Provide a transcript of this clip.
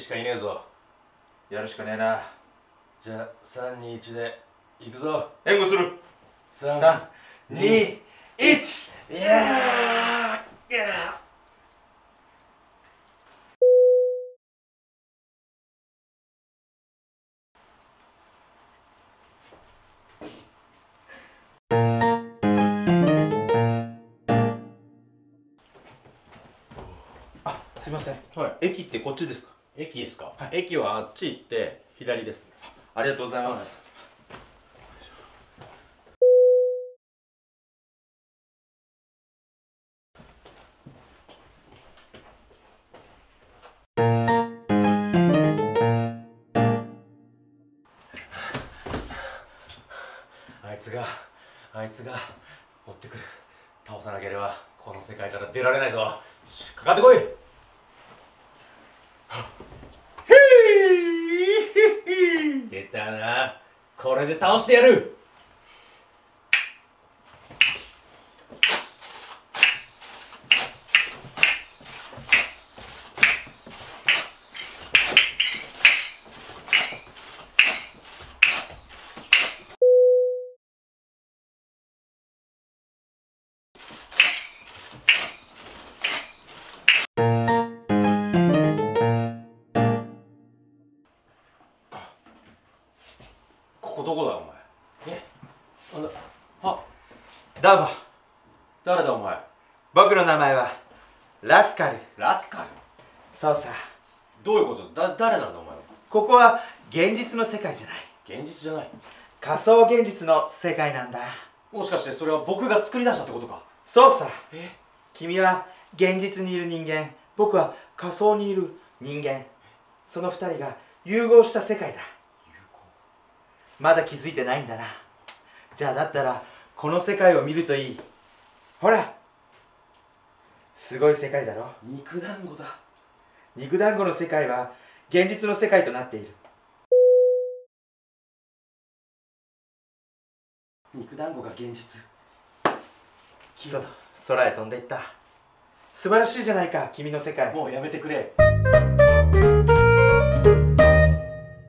しかいねえぞ。やるしかねえな。じゃあ321で行くぞ。援護する。321 321いやすいません。はい。駅ってこっちですか？駅ですか、駅はあっち行って左です。ありがとうございます、あいつがあいつが追ってくる。倒さなければこの世界から出られないぞ。よしかかってこいな。これで倒してやる。ここどこだお前。え？あどうも。誰だお前？僕の名前はラスカル。ラスカル？そうさ。どういうこと？だ誰なんだお前は？ここは現実の世界じゃない。現実じゃない？仮想現実の世界なんだ。もしかしてそれは僕が作り出したってことか？そうさ。え？君は現実にいる人間。僕は仮想にいる人間。その二人が融合した世界だまだ気づいてないんだな。じゃあだったらこの世界を見るといい。ほら。すごい世界だろ。肉団子だ。肉団子の世界は現実の世界となっている。肉団子が現実。そ空へ飛んでいった。素晴らしいじゃないか君の世界。もうやめてくれ